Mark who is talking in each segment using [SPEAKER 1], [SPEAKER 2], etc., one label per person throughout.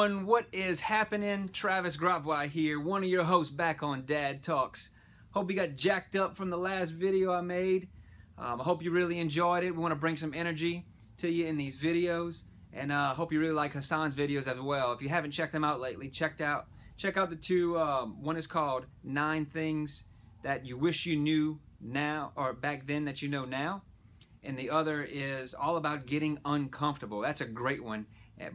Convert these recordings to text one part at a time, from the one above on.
[SPEAKER 1] everyone, what is happening? Travis Gravois here, one of your hosts back on Dad Talks. Hope you got jacked up from the last video I made. Um, I hope you really enjoyed it. We want to bring some energy to you in these videos, and I uh, hope you really like Hassan's videos as well. If you haven't checked them out lately, check out check out the two. Um, one is called Nine Things That You Wish You Knew Now or Back Then That You Know Now, and the other is all about getting uncomfortable. That's a great one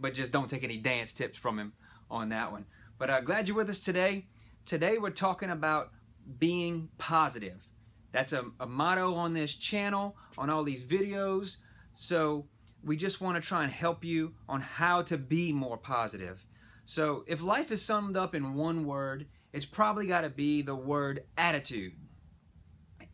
[SPEAKER 1] but just don't take any dance tips from him on that one. But uh, glad you're with us today. Today we're talking about being positive. That's a, a motto on this channel, on all these videos. So we just want to try and help you on how to be more positive. So if life is summed up in one word, it's probably got to be the word attitude.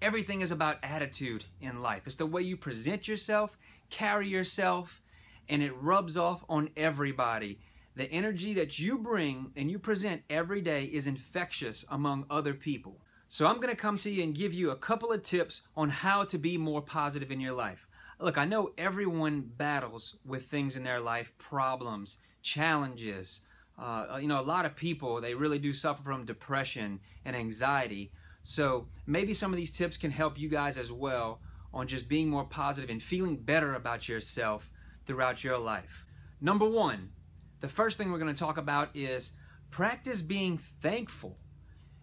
[SPEAKER 1] Everything is about attitude in life. It's the way you present yourself, carry yourself, and it rubs off on everybody. The energy that you bring and you present every day is infectious among other people. So I'm to come to you and give you a couple of tips on how to be more positive in your life. Look, I know everyone battles with things in their life, problems, challenges. Uh, you know, a lot of people, they really do suffer from depression and anxiety. So maybe some of these tips can help you guys as well on just being more positive and feeling better about yourself throughout your life. Number one, the first thing we're going to talk about is practice being thankful.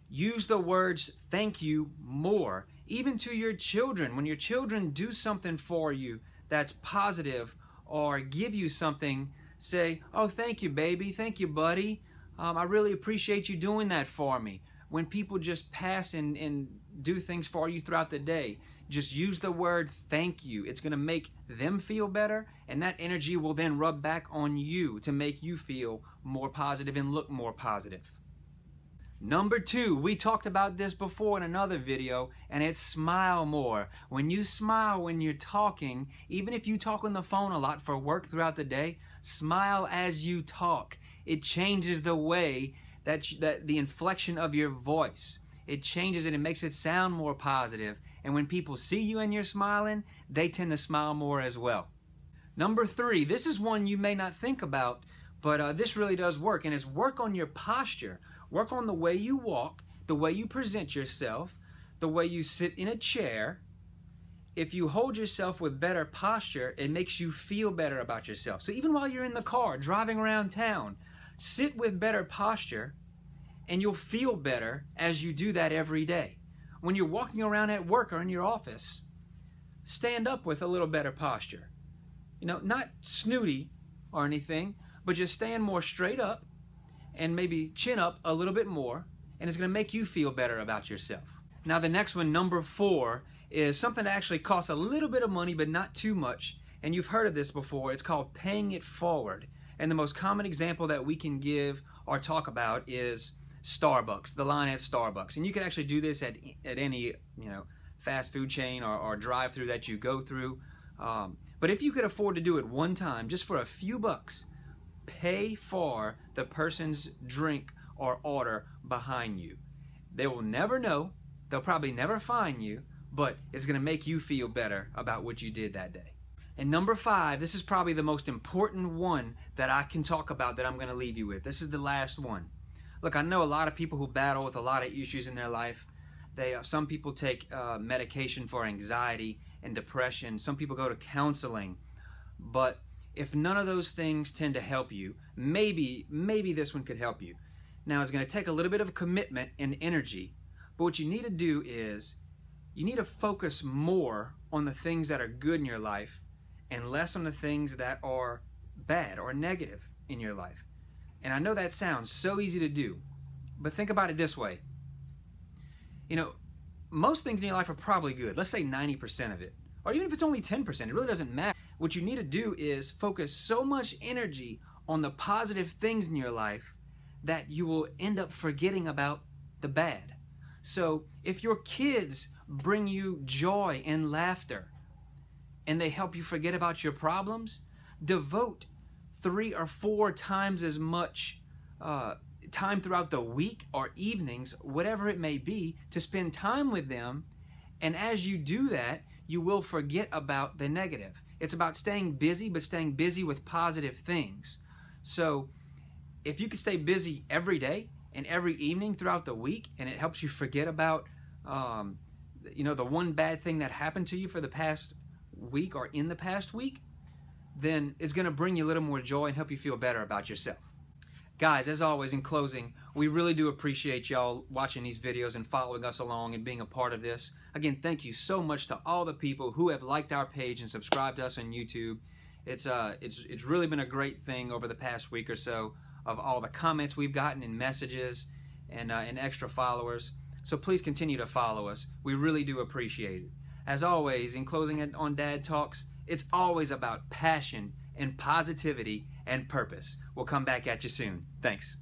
[SPEAKER 1] Use the words thank you more, even to your children. When your children do something for you that's positive or give you something, say, oh, thank you, baby. Thank you, buddy. Um, I really appreciate you doing that for me. When people just pass and, and do things for you throughout the day, just use the word thank you. It's going to make them feel better, and that energy will then rub back on you to make you feel more positive and look more positive. Number two, we talked about this before in another video, and it's smile more. When you smile when you're talking, even if you talk on the phone a lot for work throughout the day, smile as you talk. It changes the way that, you, that the inflection of your voice. It changes it and makes it sound more positive. and when people see you and you're smiling, they tend to smile more as well. Number three, this is one you may not think about, but uh, this really does work, and it's work on your posture. Work on the way you walk, the way you present yourself, the way you sit in a chair. If you hold yourself with better posture, it makes you feel better about yourself. So even while you're in the car, driving around town, sit with better posture, and you'll feel better as you do that every day when you're walking around at work or in your office, stand up with a little better posture. You know, not snooty or anything, but just stand more straight up and maybe chin up a little bit more, and it's going to make you feel better about yourself. Now, the next one, number four, is something that actually costs a little bit of money, but not too much. And you've heard of this before. It's called paying it forward. And the most common example that we can give or talk about is Starbucks, the line at Starbucks. And you can actually do this at, at any, you know, fast food chain or, or drive through that you go through. Um, but if you could afford to do it one time, just for a few bucks, pay for the person's drink or order behind you. They will never know, they'll probably never find you, but it's going to make you feel better about what you did that day. And number five, this is probably the most important one that I can talk about that I'm going to leave you with. This is the last one. Look, I know a lot of people who battle with a lot of issues in their life. They, uh, some people take uh, medication for anxiety and depression. Some people go to counseling. But if none of those things tend to help you, maybe, maybe this one could help you. Now, it's going to take a little bit of commitment and energy. But what you need to do is you need to focus more on the things that are good in your life and less on the things that are bad or negative in your life. And I know that sounds so easy to do, but think about it this way. You know, most things in your life are probably good. Let's say 90% of it. Or even if it's only 10%, it really doesn't matter. What you need to do is focus so much energy on the positive things in your life that you will end up forgetting about the bad. So if your kids bring you joy and laughter and they help you forget about your problems, devote three or four times as much uh, time throughout the week or evenings, whatever it may be, to spend time with them. And as you do that, you will forget about the negative. It's about staying busy, but staying busy with positive things. So if you can stay busy every day and every evening throughout the week, and it helps you forget about, um, you know, the one bad thing that happened to you for the past week or in the past week, then it's going to bring you a little more joy and help you feel better about yourself. Guys, as always, in closing, we really do appreciate y'all watching these videos and following us along and being a part of this. Again, thank you so much to all the people who have liked our page and subscribed to us on YouTube. It's, uh, it's, it's really been a great thing over the past week or so of all the comments we've gotten and messages and, uh, and extra followers. So please continue to follow us. We really do appreciate it. As always, in closing on Dad Talks, it's always about passion and positivity and purpose. We'll come back at you soon. Thanks.